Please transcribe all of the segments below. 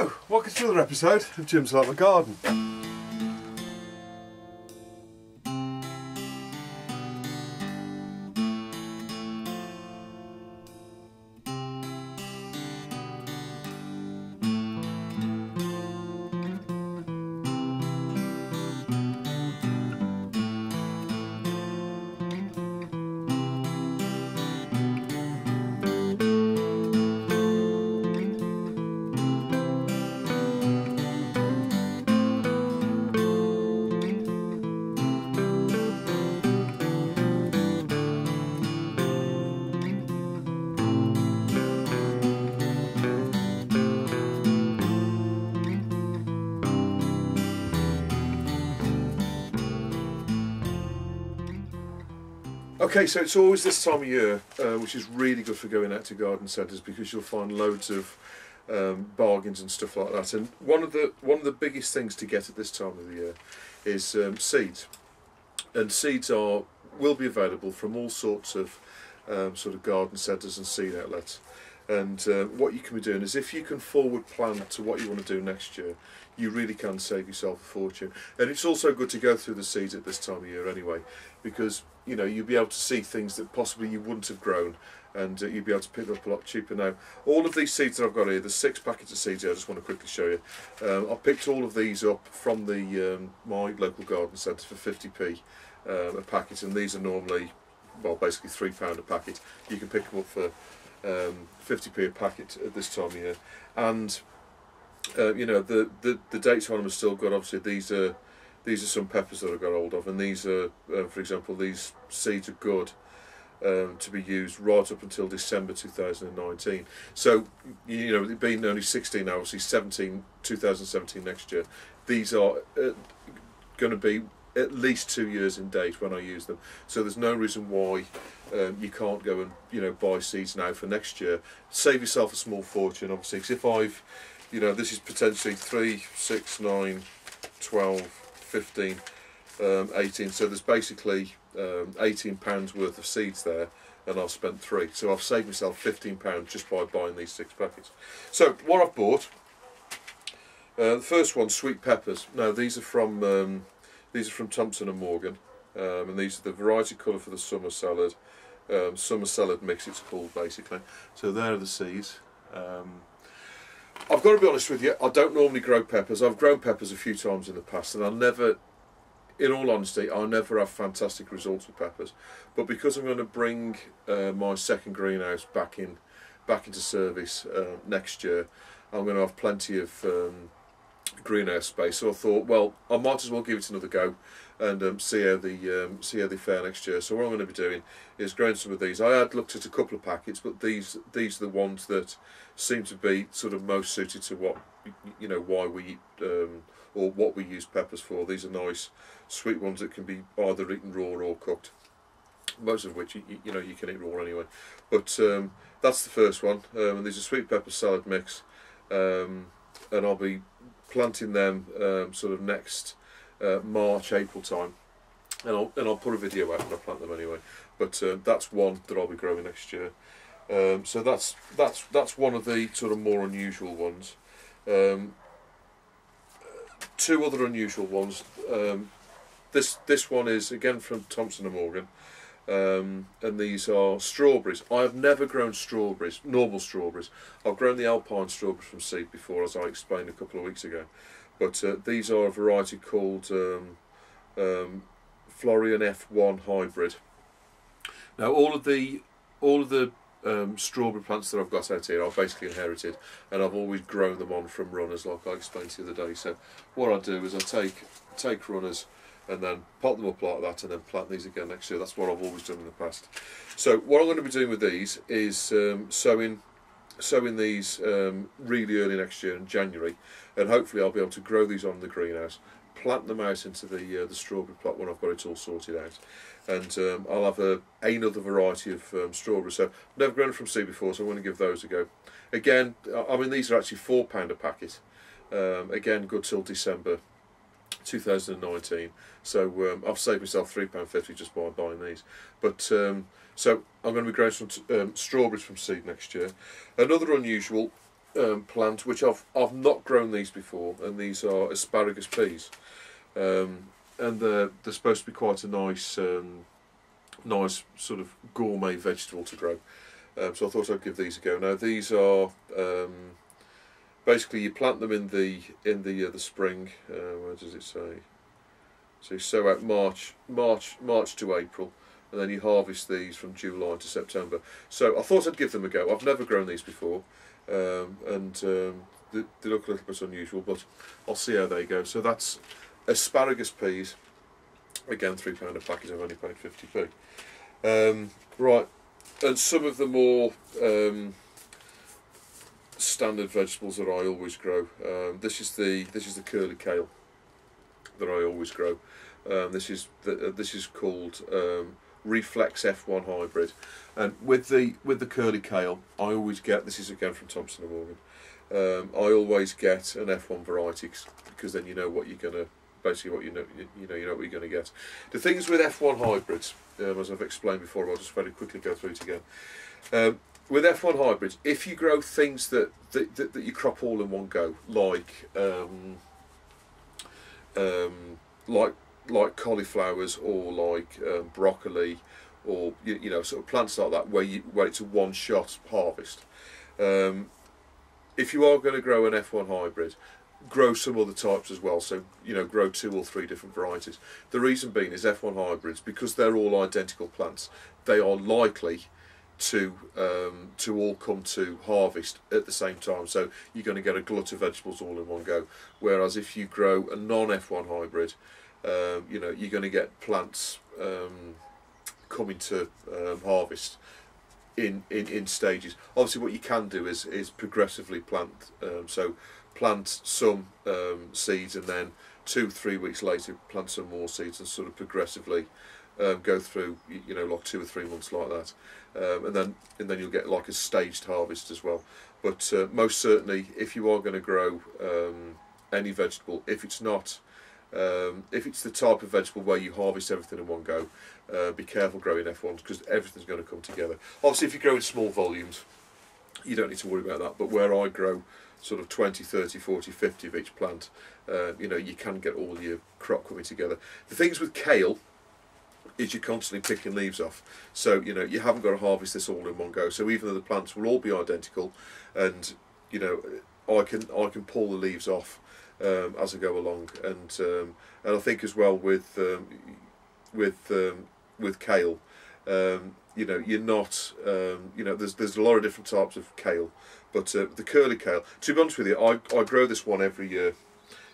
Hello, welcome to another episode of Jim's Love Garden. Okay, so it's always this time of year, uh, which is really good for going out to garden centres because you'll find loads of um, bargains and stuff like that. And one of the one of the biggest things to get at this time of the year is um, seeds, and seeds are will be available from all sorts of um, sort of garden centres and seed outlets. And uh, what you can be doing is if you can forward plan to what you want to do next year, you really can save yourself a fortune. And it's also good to go through the seeds at this time of year anyway, because you know you'll be able to see things that possibly you wouldn't have grown and uh, you'll be able to pick up a lot cheaper now. All of these seeds that I've got here, the six packets of seeds here, I just want to quickly show you. Um, I picked all of these up from the um, my local garden centre for 50p um, a packet and these are normally, well basically £3 a packet. You can pick them up for um, 50p a packet at this time of year and uh, you know the, the, the dates on them are still good, obviously these are these are some peppers that I got hold of, and these are, uh, for example, these seeds are good um, to be used right up until December 2019. So, you know, it being only 16 now, obviously 17, 2017 next year, these are uh, going to be at least two years in date when I use them. So there's no reason why um, you can't go and you know buy seeds now for next year. Save yourself a small fortune, obviously. Because if I've, you know, this is potentially three, six, nine, twelve 15, um, 18. So there's basically um, 18 pounds worth of seeds there and I've spent three. So I've saved myself 15 pounds just by buying these six packets. So what I've bought, uh, the first one, sweet peppers. Now these are from um, these are from Thompson and Morgan, um, and these are the variety colour for the summer salad. Um, summer salad mix it's called basically. So there are the seeds. Um, I've got to be honest with you, I don't normally grow peppers. I've grown peppers a few times in the past and I never, in all honesty, I never have fantastic results with peppers. But because I'm going to bring uh, my second greenhouse back in, back into service uh, next year, I'm going to have plenty of um, greenhouse space. So I thought, well, I might as well give it another go and um, see how the um, see how they fare next year. So what I'm going to be doing is growing some of these. I had looked at a couple of packets, but these these are the ones that seem to be sort of most suited to what you know why we um, or what we use peppers for. These are nice, sweet ones that can be either eaten raw or cooked. Most of which you, you know you can eat raw anyway. But um, that's the first one, um, and these are sweet pepper salad mix, um, and I'll be planting them um, sort of next uh, March, April time. And I'll, and I'll put a video out when I plant them anyway. But uh, that's one that I'll be growing next year. Um, so that's that's that's one of the sort of more unusual ones. Um, two other unusual ones. Um, this this one is again from Thompson and Morgan, um, and these are strawberries. I have never grown strawberries, normal strawberries. I've grown the alpine strawberries from seed before, as I explained a couple of weeks ago. But uh, these are a variety called um, um, Florian F1 hybrid. Now all of the all of the um, strawberry plants that I've got out here I've basically inherited and I've always grown them on from runners like I explained the other day. So what I do is I take take runners and then pot them up like that and then plant these again next year. That's what I've always done in the past. So what I'm going to be doing with these is um, sowing sowing these um, really early next year in January and hopefully I'll be able to grow these on the greenhouse plant them out into the uh, the strawberry plot when I've got it all sorted out. And um, I'll have a another variety of um, strawberries. So I've never grown from seed before so I'm going to give those a go. Again I mean these are actually four pound a packet. Um, again good till December 2019 so um, I've saved myself £3.50 just by buying these but um, so I'm going to be growing some um, strawberries from seed next year another unusual um, plant which I've I've not grown these before, and these are asparagus peas, um, and they're they're supposed to be quite a nice um, nice sort of gourmet vegetable to grow. So I thought I'd give these a go. Now these are basically you plant them in the in the uh, the spring. Uh, where does it say? So you sow out March March March to April, and then you harvest these from July to September. So I thought I'd give them a go. I've never grown these before, um, and um, they, they look a little bit unusual, but I'll see how they go. So that's asparagus peas. Again, three pound a packet. I've only paid fifty p. Um, right, and some of the more um, standard vegetables that I always grow. Um, this is the this is the curly kale that I always grow. Um, this is the, uh, this is called um, Reflex F1 hybrid, and with the with the curly kale, I always get this is again from Thompson and Morgan. Um, I always get an F1 variety because then you know what you're gonna basically what you know you, know you know what you're gonna get. The things with F1 hybrids, um, as I've explained before, I'll just very quickly go through it again. Um, with F1 hybrids, if you grow things that that, that, that you crop all in one go, like um, um, like like cauliflowers or like um, broccoli or you, you, know sort of plants like that where you where it's a one shot harvest. Um, if you are going to grow an F1 hybrid, grow some other types as well. So you know grow two or three different varieties. The reason being is F1 hybrids because they're all identical plants. They are likely to um, to all come to harvest at the same time. So you're going to get a glut of vegetables all in one go. Whereas if you grow a non F1 hybrid, um, you know you're going to get plants um, coming to um, harvest in, in in stages. Obviously, what you can do is is progressively plant. Um, so plant some um, seeds and then two three weeks later plant some more seeds and sort of progressively um, go through you know like two or three months like that. Um, and then and then you'll get like a staged harvest as well. But uh, most certainly if you are going to grow um, any vegetable if it's not um, if it's the type of vegetable where you harvest everything in one go uh, be careful growing F1s because everything's going to come together. Obviously if you grow in small volumes you don't need to worry about that. But where I grow sort of 20 30 40 50 of each plant uh, you know you can get all your crop coming together. The things with kale is you're constantly picking leaves off. So, you know, you haven't got to harvest this all in one go. So even though the plants will all be identical and, you know, I can I can pull the leaves off um, as I go along. And um, and I think as well with um, with um, with kale, um, you know, you're not, um, you know, there's there's a lot of different types of kale, but uh, the curly kale. To be honest with you, I I grow this one every year.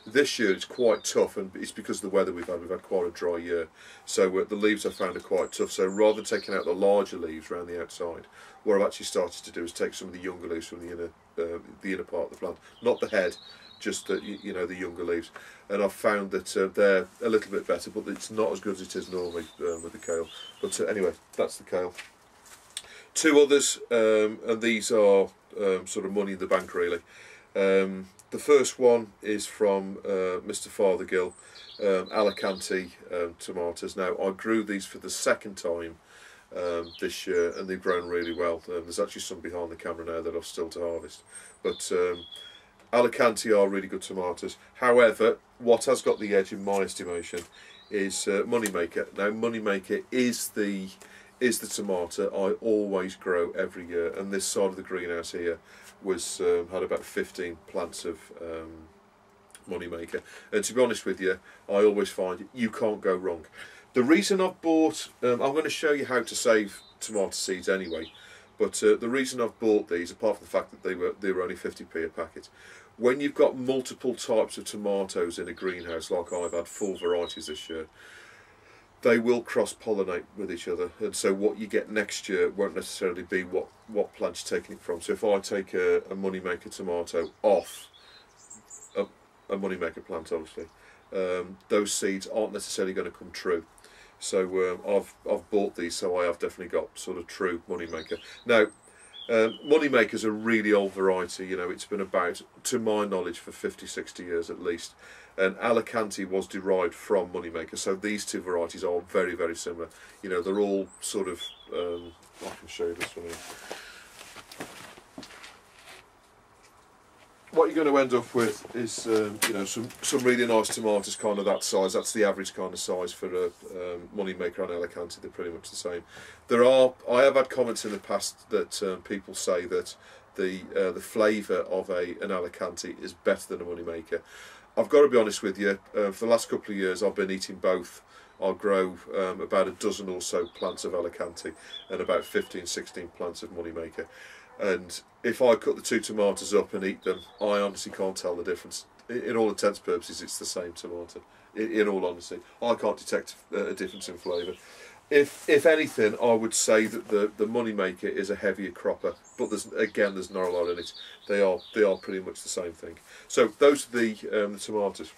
This year it's quite tough, and it's because of the weather we've had. We've had quite a dry year, so uh, the leaves I found are quite tough. So rather than taking out the larger leaves around the outside, what I've actually started to do is take some of the younger leaves from the inner, uh, the inner part of the plant, not the head, just the you know the younger leaves. And I've found that uh, they're a little bit better, but it's not as good as it is normally um, with the kale. But uh, anyway, that's the kale. Two others, um, and these are um, sort of money in the bank really. The first one is from uh, Mr. Fothergill, um, Alicante um, tomatoes. Now, I grew these for the second time um, this year and they've grown really well. Um, there's actually some behind the camera now that I've still to harvest. But um, Alicante are really good tomatoes. However, what has got the edge in my estimation is uh, Moneymaker. Now, Moneymaker is the is the tomato I always grow every year, and this side of the greenhouse here was um, had about 15 plants of um, Moneymaker. And to be honest with you, I always find you can't go wrong. The reason I've bought, um, I'm going to show you how to save tomato seeds anyway. But uh, the reason I've bought these, apart from the fact that they were they were only 50p a packet, when you've got multiple types of tomatoes in a greenhouse, like I've had four varieties this year, they will cross pollinate with each other and so what you get next year won't necessarily be what what plant you're taking it from. So if I take a, a moneymaker tomato off a, a moneymaker plant obviously um, those seeds aren't necessarily going to come true. So um, I've I've bought these so I have definitely got sort of true moneymaker. Now um, Moneymaker's a really old variety, you know, it's been about, to my knowledge, for 50, 60 years at least and Alicante was derived from Moneymaker. So these two varieties are very, very similar. You know, they're all sort of. Um, I can show you this one here. what you're going to end up with is um, you know some some really nice tomatoes, kind of that size. That's the average kind of size for a um, moneymaker on Alicante. They're pretty much the same. There are I have had comments in the past that um, people say that the uh, the flavour of a an Alicante is better than a moneymaker. I've got to be honest with you. Uh, for the last couple of years, I've been eating both. I'll grow um, about a dozen or so plants of Alicante and about 15, 16 plants of moneymaker. And if I cut the two tomatoes up and eat them, I honestly can't tell the difference. In all intents and purposes, it's the same tomato. In, all honesty, I can't detect a difference in flavour. If if anything, I would say that the the moneymaker is a heavier cropper, but there's again there's not a lot in it. They are they are pretty much the same thing. So those are the um, the tomatoes.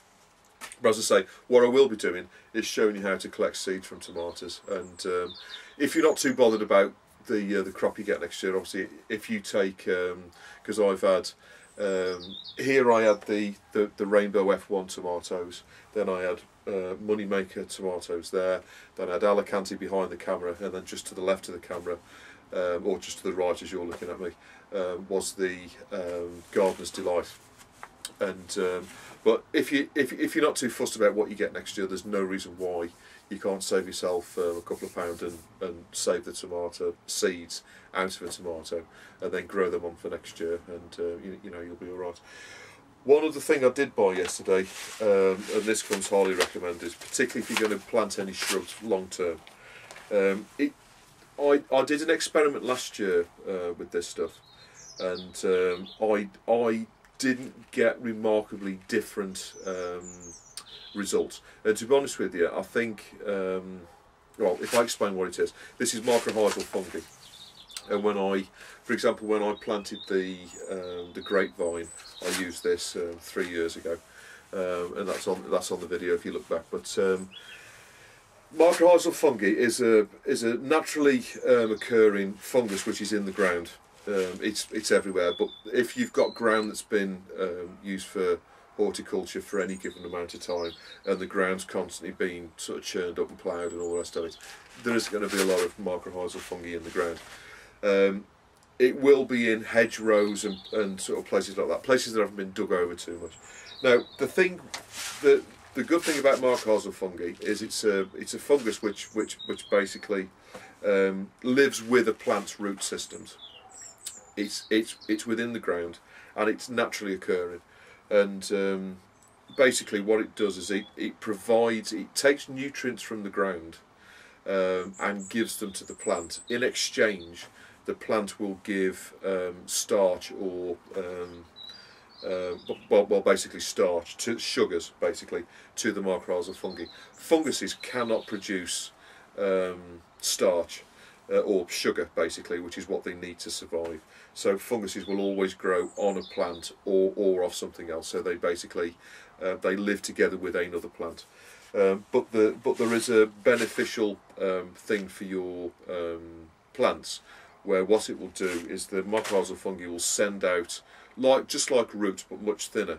But as I say, what I will be doing is showing you how to collect seeds from tomatoes. And um, if you're not too bothered about the uh, the crop you get next year. Obviously, if you take because um, I've had um, here I had the, the the rainbow F1 tomatoes. Then I had uh, Moneymaker tomatoes there. Then I had Alicante behind the camera, and then just to the left of the camera, um, or just to the right as you're looking at me, um, was the um, Gardener's Delight. And um, but if you if if you're not too fussed about what you get next year, there's no reason why you can't save yourself uh, a couple of pounds and, and save the tomato seeds out of a tomato and then grow them on for next year and uh, you, you know you'll be alright. One other thing I did buy yesterday, um, and this comes highly recommended, particularly if you're going to plant any shrubs long term. Um, it, I, I did an experiment last year uh, with this stuff, and um, I I didn't get remarkably different um, results. And to be honest with you, I think, um, well, if I explain what it is, this is mycorrhizal fungi. And when I, for example, when I planted the um, the grapevine, I used this um, three years ago, um, and that's on that's on the video if you look back. But um, mycorrhizal fungi is a is a naturally um, occurring fungus which is in the ground. Um, it's it's everywhere, but if you've got ground that's been um, used for horticulture for any given amount of time and the ground's constantly being sort of churned up and ploughed and all the rest of it, there is going to be a lot of mycorrhizal fungi in the ground. Um, it will be in hedgerows and, and sort of places like that, places that haven't been dug over too much. Now, the thing, the the good thing about mycorrhizal fungi is it's a it's a fungus which which which basically um, lives with a plant's root systems. It's it's it's within the ground and it's naturally occurring and um, basically what it does is it, it provides it takes nutrients from the ground um, and gives them to the plant in exchange the plant will give um, starch or um, uh, well, well, basically starch to sugars basically to the mycorrhizal fungi funguses cannot produce um, starch uh, or sugar basically which is what they need to survive so funguses will always grow on a plant or, or off something else. So they basically uh, they live together with another plant. Um, but the but there is a beneficial um, thing for your um, plants where what it will do is the mycorrhizal fungi will send out like just like roots but much thinner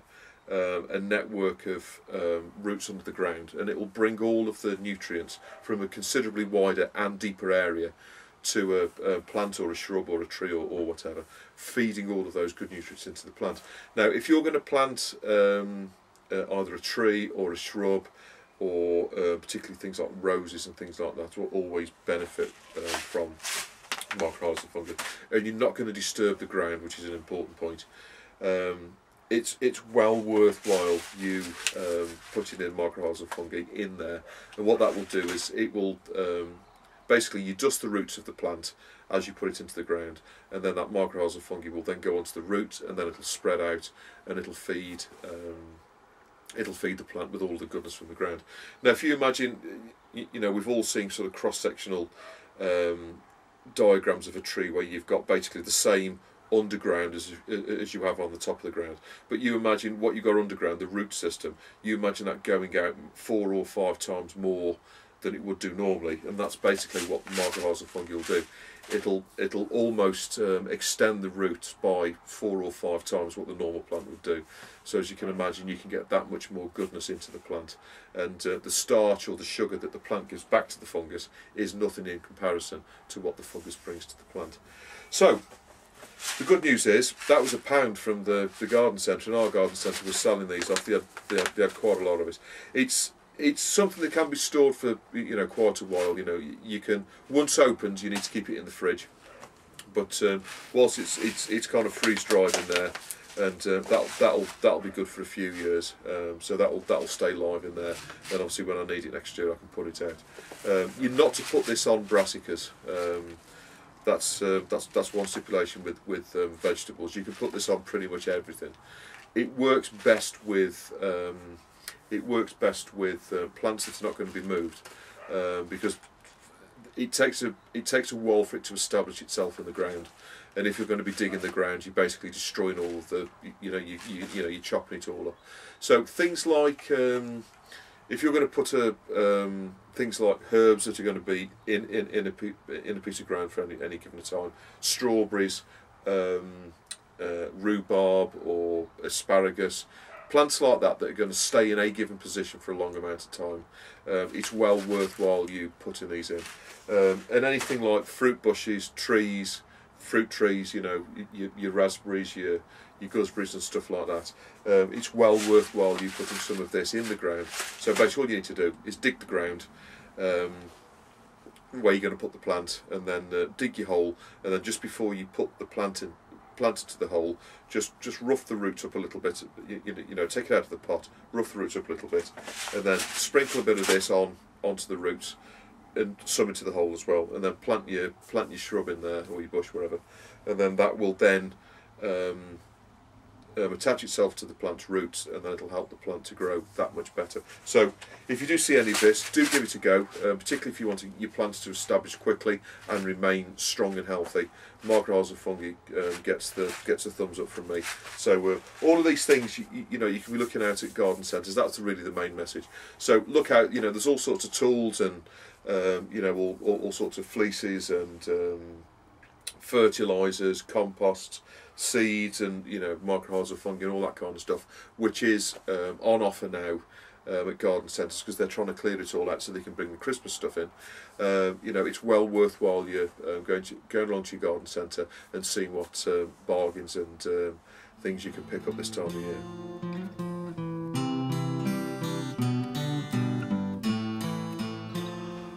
um, a network of um, roots under the ground and it will bring all of the nutrients from a considerably wider and deeper area to a, a, plant or a shrub or a tree or, or, whatever, feeding all of those good nutrients into the plant. Now, if you're going to plant um, uh, either a tree or a shrub, or uh, particularly things like roses and things like that, will always benefit um, from mycorrhizal fungi. And you're not going to disturb the ground, which is an important point. Um, it's it's well worthwhile you um, putting in mycorrhizal fungi in there, and what that will do is it will um, basically you dust the roots of the plant as you put it into the ground and then that mycorrhizal fungi will then go onto the root and then it'll spread out and it'll feed um, it'll feed the plant with all the goodness from the ground. Now if you imagine, you, you know, we've all seen sort of cross-sectional um, diagrams of a tree where you've got basically the same underground as, as you have on the top of the ground. But you imagine what you got underground, the root system, you imagine that going out four or five times more than it would do normally, and that's basically what mycorrhizal fungi will do. It'll it'll almost um, extend the roots by four or five times what the normal plant would do. So as you can imagine, you can get that much more goodness into the plant, and uh, the starch or the sugar that the plant gives back to the fungus is nothing in comparison to what the fungus brings to the plant. So the good news is that was a pound from the, the garden centre, and our garden centre was selling these off. They had, they had, they had quite a lot of it. It's it's something that can be stored for you know quite a while. You know, you, can once opened, you need to keep it in the fridge. But um, whilst it's it's it's kind of freeze dried in there, and uh, that'll that'll that'll be good for a few years. Um, so that'll that'll stay live in there. And obviously, when I need it next year, I can put it out. Um, you're not to put this on brassicas. Um, that's uh, that's that's one stipulation with with um, vegetables. You can put this on pretty much everything. It works best with um, it works best with uh, plants that's not going to be moved uh, because it takes a it takes a while for it to establish itself in the ground. And if you're going to be digging the ground, you're basically destroying all of the you know you you, you know you're chopping it all up. So things like um, if you're going to put a um, things like herbs that are going to be in in, in a in a piece of ground for any, any given time, strawberries, um, uh, rhubarb or asparagus, plants like that that are going to stay in a given position for a long amount of time. Um, it's well worthwhile you putting these in, um, and anything like fruit bushes, trees, fruit trees, you know, your, your raspberries, your your gooseberries and stuff like that. Um, it's well worthwhile you putting some of this in the ground. So basically all you need to do is dig the ground um, where you're going to put the plant and then uh, dig your hole and then just before you put the plant in plant it into the hole just just rough the roots up a little bit you, you know take it out of the pot rough the roots up a little bit and then sprinkle a bit of this on onto the roots and some into the hole as well and then plant your plant your shrub in there or your bush wherever and then that will then um, um, attach itself to the plant's roots and then it'll help the plant to grow that much better. So if you do see any of this, do give it a go, um, particularly if you want your plants to establish quickly and remain strong and healthy. Mycorrhizal fungi um, gets the gets a thumbs up from me. So uh, all of these things, you, you, know, you can be looking out at garden centres. That's really the main message. So look out, you know, there's all sorts of tools and um, you know all, all, all, sorts of fleeces and um, fertilizers, composts seeds and you know mycorrhizal fungi and all that kind of stuff, which is um, on offer now um, at garden centres because they're trying to clear it all out so they can bring the Christmas stuff in. Um, you know, it's well worthwhile you um, going to going along to your garden centre and seeing what uh, bargains and um, things you can pick up this time of year.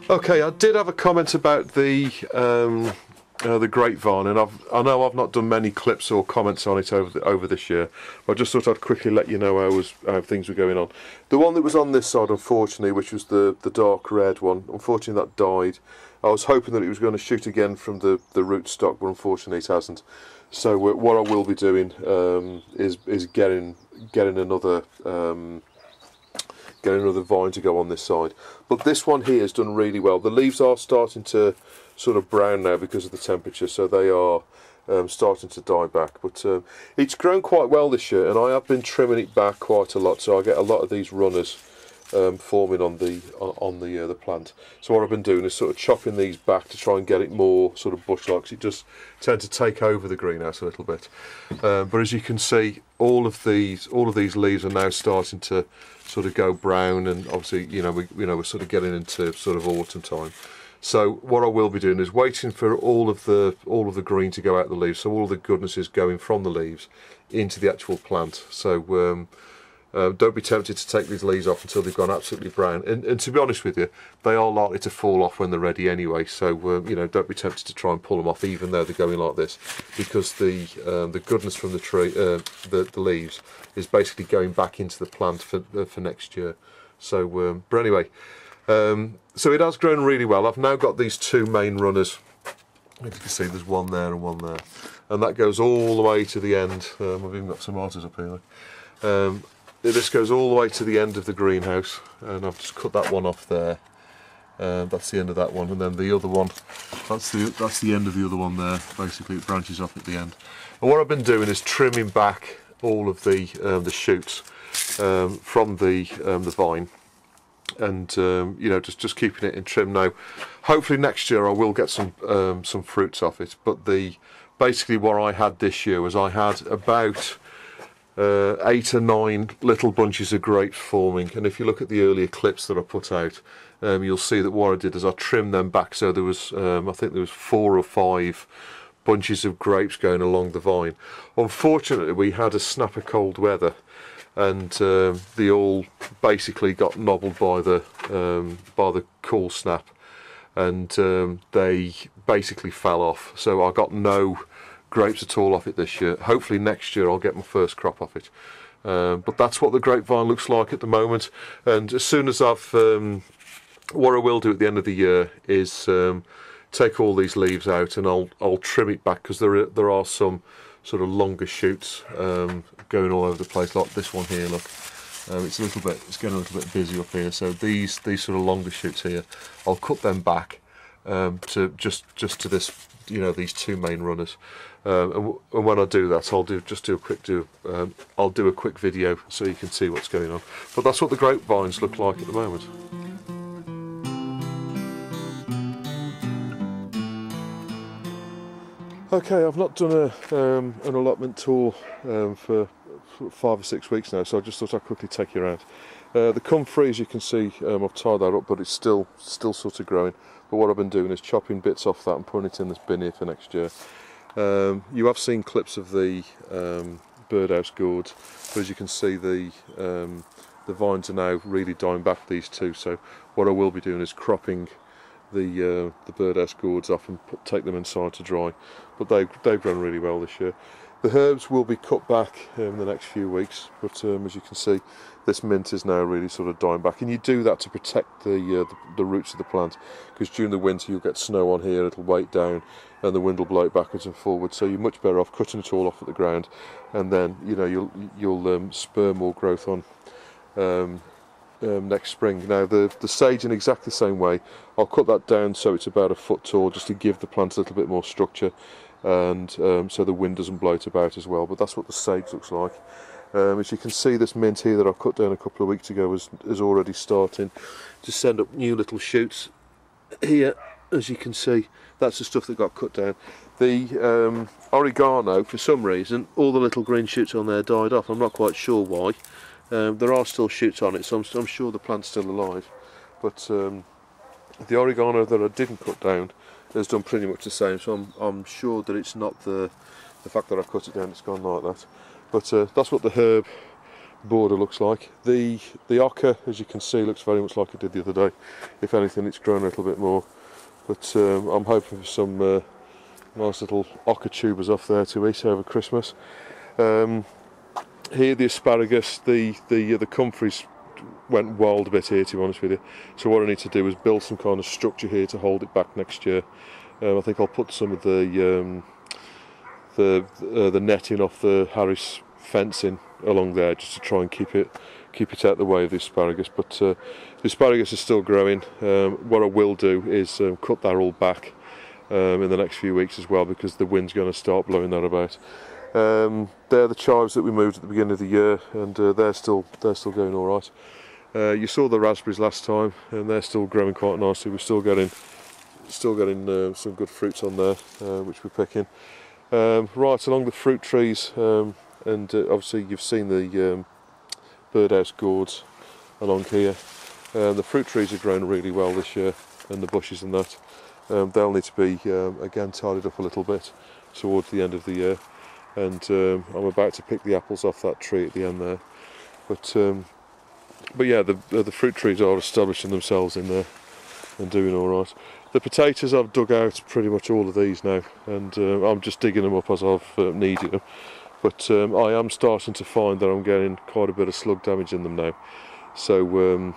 Okay, I did have a comment about the um, uh, the Grapevine, and I've, I know I've not done many clips or comments on it over the, over this year. But I just thought I'd quickly let you know how, was, how things were going on. The one that was on this side, unfortunately, which was the the dark red one, unfortunately that died. I was hoping that it was going to shoot again from the the root stock, but unfortunately it hasn't. So uh, what I will be doing um, is is getting getting another. Um, getting another vine to go on this side. But this one here has done really well. The leaves are starting to sort of brown now because of the temperature, so they are um, starting to die back. But um, it's grown quite well this year, and I have been trimming it back quite a lot, so I get a lot of these runners um, forming on the on the uh, the plant. So what I've been doing is sort of chopping these back to try and get it more sort of bush-like. It does tend to take over the greenhouse a little bit. Um, but as you can see, all of these all of these leaves are now starting to sort of go brown, and obviously you know we you know we're sort of getting into sort of autumn time. So what I will be doing is waiting for all of the all of the green to go out the leaves, so all the goodness is going from the leaves into the actual plant. So um, uh, don't be tempted to take these leaves off until they've gone absolutely brown. And, and, to be honest with you, they are likely to fall off when they're ready anyway. So uh, you know, don't be tempted to try and pull them off, even though they're going like this, because the um, the goodness from the tree, uh, the the leaves, is basically going back into the plant for uh, for next year. So, um, but anyway. Um, so it has grown really well. I've now got these two main runners. As you can see, there's one there and one there. And that goes all the way to the end. Um, I've even got some tomatoes up here. This goes all the way to the end of the greenhouse. And I've just cut that one off there. Uh, that's the end of that one. And then the other one, that's the, that's the end of the other one there. Basically, it branches off at the end. And what I've been doing is trimming back all of the, um, the shoots um, from the, um, the vine and um, you know just just keeping it in trim now. Hopefully next year I will get some um, some fruits off it. But the basically what I had this year was I had about uh, eight or nine little bunches of grapes forming. And if you look at the earlier clips that I put out, um, you'll see that what I did is I trimmed them back. So there was um, I think there was four or five bunches of grapes going along the vine. Unfortunately, we had a snap of cold weather, and um, they all basically got nobbled by the um, by the cool snap, and um, they basically fell off. So I got no grapes at all off it this year. Hopefully next year I'll get my first crop off it. Um, but that's what the grapevine looks like at the moment. And as soon as I've, um, what I will do at the end of the year is um, take all these leaves out and I'll I'll trim it back because there are, there are some sort of longer shoots um, going all over the place, like this one here. Look, um, it's a little bit, it's getting a little bit busy up here. So these these sort of longer shoots here, I'll cut them back um, to just just to this, you know, these two main runners. Um, and, and, when I do that, I'll do just do a quick do. Um, I'll do a quick video so you can see what's going on. But that's what the grapevines look like at the moment. Okay, I've not done a, um, an allotment tour um, for, five or six weeks now, so I just thought I'd quickly take you around. Uh, the comfrey, as you can see, um, I've tied that up, but it's still still sort of growing. But what I've been doing is chopping bits off that and putting it in this bin here for next year. Um, you have seen clips of the um, birdhouse gourd, but as you can see, the um, the vines are now really dying back these two. So what I will be doing is cropping the uh, the birdhouse gourds off and put, take them inside to dry. But they they've grown really well this year. The herbs will be cut back in the next few weeks, but um, as you can see, this mint is now really sort of dying back, and you do that to protect the uh, the, the, roots of the plant, because during the winter you'll get snow on here, it'll weight down, and the wind will blow it backwards and forwards. So you're much better off cutting it all off at the ground, and then you know you'll you'll um, spur more growth on. Um, um, next spring. Now the, the sage in exactly the same way, I'll cut that down so it's about a foot tall just to give the plant a little bit more structure and um, so the wind doesn't blow it about as well but that's what the sage looks like. Um, as you can see this mint here that I cut down a couple of weeks ago is, is already starting to send up new little shoots here as you can see that's the stuff that got cut down. The um, oregano for some reason all the little green shoots on there died off I'm not quite sure why um, there are still shoots on it, so I'm, I'm sure the plant's still alive. But um, the oregano that I didn't cut down has done pretty much the same, so I'm, I'm sure that it's not the, the fact that I've cut it down, it's gone like that. But uh, that's what the herb border looks like. The the oca, as you can see, looks very much like it did the other day. If anything, it's grown a little bit more. But um, I'm hoping for some uh, nice little oca tubers off there to eat over Christmas. Um, here the asparagus, the the uh, the comfreys went wild a bit here to be honest with you. So what I need to do is build some kind of structure here to hold it back next year. Um, I think I'll put some of the um, the uh, the netting off the Heras fencing along there just to try and keep it keep it out the way of the asparagus. But uh, the asparagus is still growing. Um, what I will do is um, cut that all back um, in the next few weeks as well because the wind's going to start blowing that about. Um, they're the chives that we moved at the beginning of the year, and uh, they're still they're still going all right. Uh, you saw the raspberries last time, and they're still growing quite nicely. We're still getting still getting uh, some good fruits on there, uh, which we're picking. Um, right along the fruit trees, um, and uh, obviously you've seen the um, birdhouse gourds along here. Uh, the fruit trees are growing really well this year, and the bushes and that. Um, they'll need to be um, again tidied up a little bit towards the end of the year and um, I'm about to pick the apples off that tree at the end there. But um, but yeah, the the fruit trees are establishing themselves in there and doing all right. The potatoes I've dug out pretty much all of these now, and uh, I'm just digging them up as I've uh, needed them. But um, I am starting to find that I'm getting quite a bit of slug damage in them now, so um,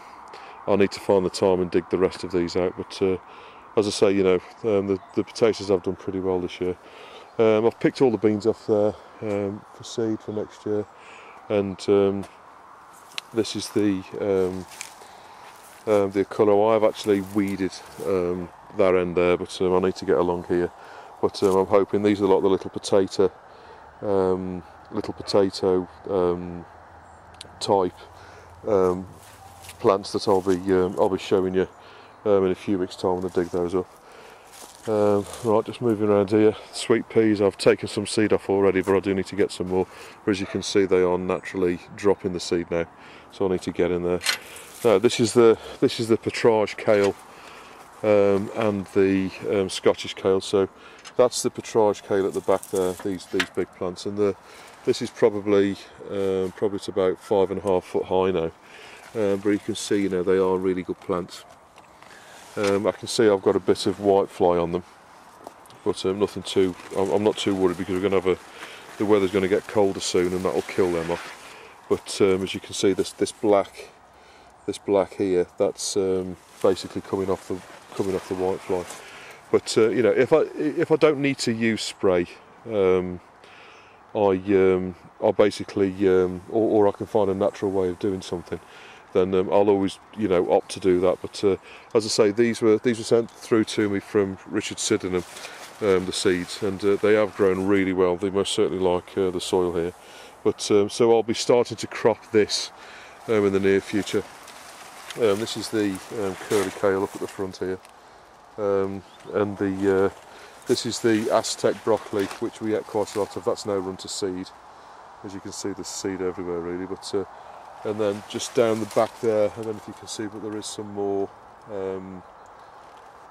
I need to find the time and dig the rest of these out. But uh, as I say, you know, um, the the potatoes I've done pretty well this year. Um, I've picked all the beans off there um, for seed for next year, and um, this is the um, um, the colour. I've actually weeded um, that end there, but I need to get along here. But I'm hoping these are like the little potato, little potato type plants that I'll be I'll be showing you in a few weeks' time when I dig those up. Um, right, just moving around here. Sweet peas, I've taken some seed off already, but I do need to get some more. But as you can see, they are naturally dropping the seed now, so I need to get in there. Now, this is the this is the Patronge kale um, and the um, Scottish kale. So that's the Petrarch kale at the back there. These these big plants, and the this is probably um, probably it's about five and a half foot high now. Um, but you can see, you know, they are really good plants. Um, I can see I've got a bit of white fly on them, but um, nothing too. I'm, not too worried because we're going to have a. The weather's going to get colder soon, and that'll kill them off. But um, as you can see, this this black, this black here, that's um, basically coming off the coming off the white fly. But uh, you know, if I if I don't need to use spray, um, I um, I basically or, or, I can find a natural way of doing something, then um, I'll always you know opt to do that. But uh, as I say, these were these were sent through to me from Richard Sydenham, um, the seeds, and uh, they have grown really well. They most certainly like uh, the soil here. But um, so I'll be starting to crop this um, in the near future. this is the curly kale up at the front here um, and the uh, this is the Aztec broccoli which we get quite a lot of that's now run to seed as you can see there's seed everywhere really but uh, and then just down the back there I don't know if you can see but there is some more um,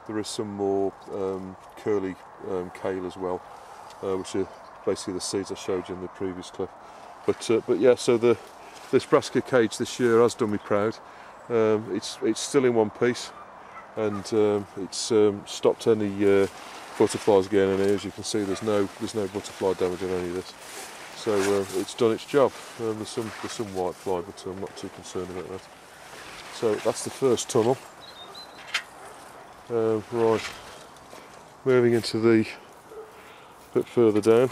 there is some more um, curly um, kale as well uh, which are basically the seeds I showed you in the previous clip but uh, but yeah so the this brassica cage this year has done me proud um, it's it's still in one piece and um, it's stopped any uh, butterflies getting in here. As you can see, there's no there's no butterfly damage on any of this. So uh, it's done its job. Um, there's some there's some white fly, but I'm not too concerned about that. So that's the first tunnel. Uh, right, moving into the bit further down.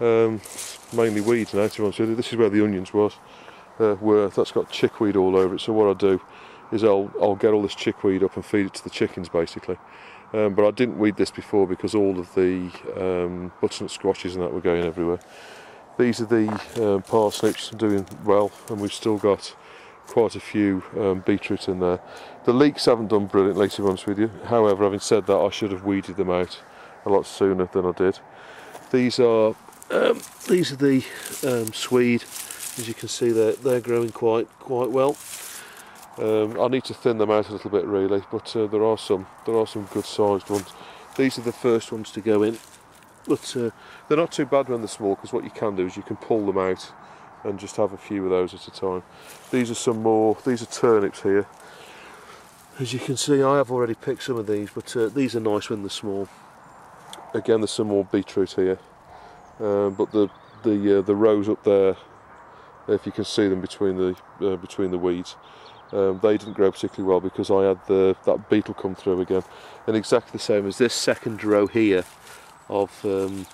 Um, mainly weeds now, to be honest with you. This is where the onions was. Uh, were that's got chickweed all over it. So what I do is I'll, I'll get all this chickweed up and feed it to the chickens basically. Um, but I didn't weed this before because all of the um, butternut squashes and that were going everywhere. These are the um, parsnips doing well and we've still got quite a few um, beetroot in there. The leeks haven't done brilliantly to be honest with you. However, having said that, I should have weeded them out a lot sooner than I did. These are um, these are the um, swede. As you can see, they're they're growing quite quite well. Um, I need to thin them out a little bit really, but uh, there are some there are some good sized ones. These are the first ones to go in, but uh, they're not too bad when they're small because what you can do is you can pull them out and just have a few of those at a time. These are some more. These are turnips here. As you can see, I have already picked some of these, but uh, these are nice when they're small. Again, there's some more beetroot here, um, but the the uh, the rows up there, if you can see them between the uh, between the weeds um, they didn't grow particularly well because I had the that beetle come through again. And exactly the same as this second row here of um,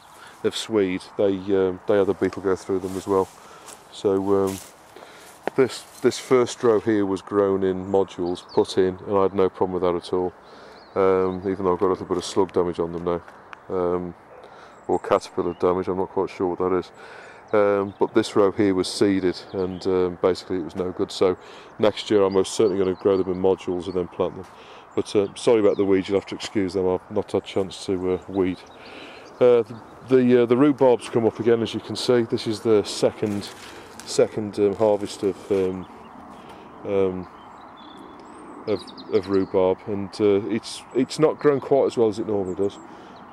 of swede. They um, they had a beetle go through them as well. So um, this this first row here was grown in modules put in and I had no problem with that at all. Um, even though I've got a little bit of slug damage on them now. Um, or caterpillar damage I'm not quite sure what that is um, but this row here was seeded and um, basically it was no good. So next year I'm most certainly going to grow them in modules and then plant them. But uh, sorry about the weeds you'll have to excuse them. I've not had a chance to uh, weed. Uh, the uh, the rhubarb's come up again as you can see. This is the second second um, harvest of, um, um, of of rhubarb and uh, it's it's not grown quite as well as it normally does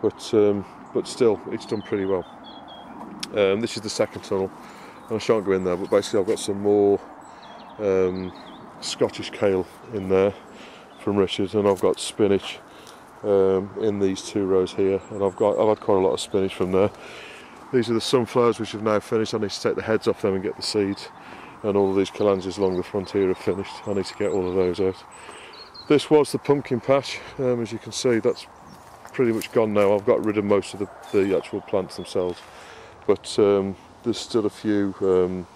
but um, but still it's done pretty well um, this is the second tunnel, and I shan't go in there, but basically I've got some more um, Scottish kale in there from Richard, and I've got spinach um, in these two rows here, and I've got I've had quite a lot of spinach from there. These are the sunflowers which have now finished. I need to take the heads off them and get the seeds, and all of these calansias along the frontier have finished. I need to get all of those out. This was the pumpkin patch, um, as you can see. That's pretty much gone now. I've got rid of most of the, the actual plants themselves but um, there's still a few um,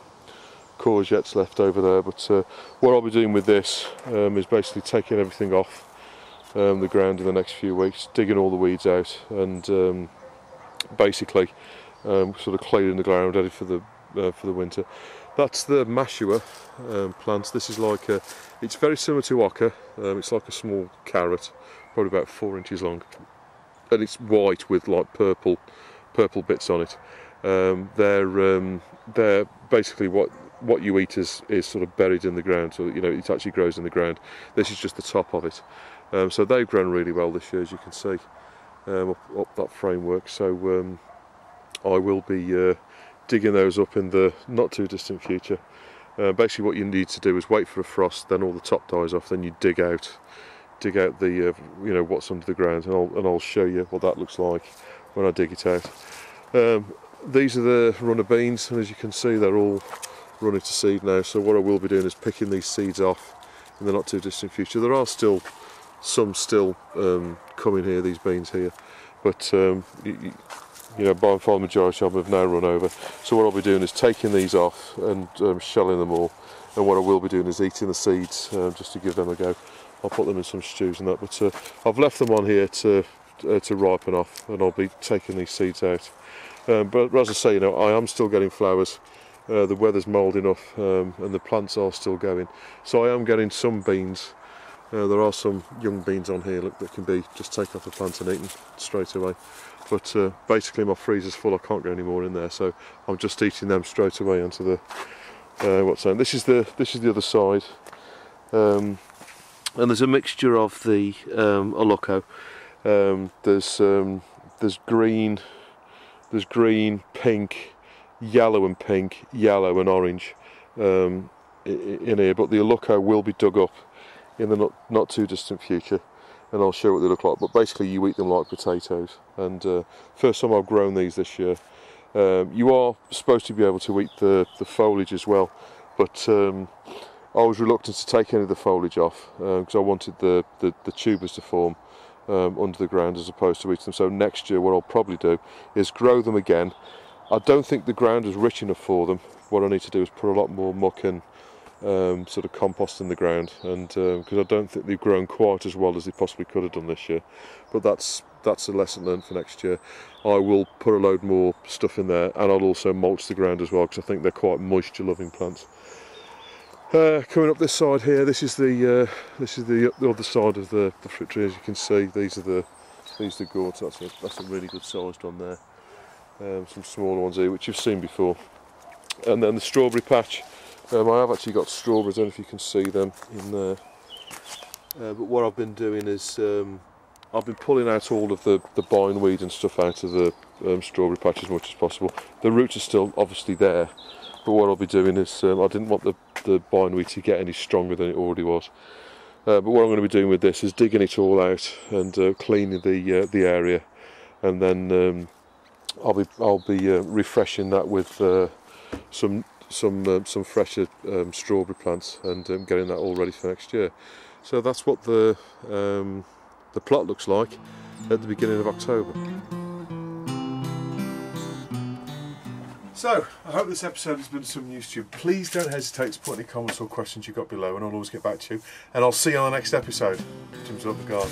courgettes left over there. But uh, what I'll be doing with this um, is basically taking everything off um, the ground in the next few weeks digging all the weeds out and um, basically um, sort of clearing the ground ready for the uh, for the winter. That's the mashua plant. This is like a it's very similar to oca it's like a small carrot probably about four inches long. And it's white with like purple purple bits on it um, they're um, they're basically what what you eat is is sort of buried in the ground. So you know it actually grows in the ground. This is just the top of it. Um, so they've grown really well this year, as you can see. um, up, up, that framework. So um, I will be uh, digging those up in the not too distant future. Uh, basically, what you need to do is wait for a frost, then all the top dies off, then you dig out, dig out the uh, you know what's under the ground, and I'll and I'll show you what that looks like when I dig it out. Um, these are the runner beans, and as you can see, they're all running to seed now. So what I will be doing is picking these seeds off in the not too distant future. There are still some still um, coming here, these beans here, but um, you, you know, by far the majority of them have now run over. So what I'll be doing is taking these off and um, shelling them all. And what I will be doing is eating the seeds um, just to give them a go. I'll put them in some stews and that. But uh, I've left them on here to uh, to ripen off, and I'll be taking these seeds out. Um, but as I say, you know, I am still getting flowers. Uh, the weather's mild enough, um, and the plants are still going. So I am getting some beans. Uh, there are some young beans on here look, that can be just taken off the plant and eaten straight away but uh, basically my freezer's full I can't get any more in there so I'm just eating them straight away onto the uh, what's that this is the this is the other side um, and there's a mixture of the um, um, there's um, there's green there's green pink yellow and pink yellow and orange um, in here but the ulluco will be dug up in the not, not too distant future and I'll show what they look like. But basically, you eat them like potatoes. And uh, first time I've grown these this year. Um, you are supposed to be able to eat the, the foliage as well, but um, I was reluctant to take any of the foliage off because um, I wanted the, the, the, tubers to form um, under the ground as opposed to eat them. So next year, what I'll probably do is grow them again. I don't think the ground is rich enough for them. What I need to do is put a lot more muck and um, sort of compost in the ground, and because um, I don't think they've grown quite as well as they possibly could have done this year. But that's that's a lesson learned for next year. I will put a load more stuff in there, and I'll also mulch the ground as well because I think they're quite moisture-loving plants. Uh, coming up this side here, this is the uh, this is the, the other side of the, the fruit tree. As you can see, these are the these are the gourds. That's a, that's a really good sized one there. Um, some smaller ones here, which you've seen before. And then the strawberry patch um, I have actually got strawberries, I don't know if you can see them in there. Uh, but what I've been doing is um, I've been pulling out all of the, the bindweed and stuff out of the um, strawberry patch as much as possible. The roots are still obviously there, but what I'll be doing is um, I didn't want the, the bindweed to get any stronger than it already was. Uh, but what I'm going to be doing with this is digging it all out and uh, cleaning the uh, the area, and then um, I'll be I'll be uh, refreshing that with uh, some some some fresher um, strawberry plants and um, getting that all ready for next year. So that's what the um, the plot looks like at the beginning of October. So, I hope this episode has been some use to you. Please don't hesitate to put any comments or questions you've got below and I'll always get back to you. And I'll see you on the next episode. Jim's Up the Garden.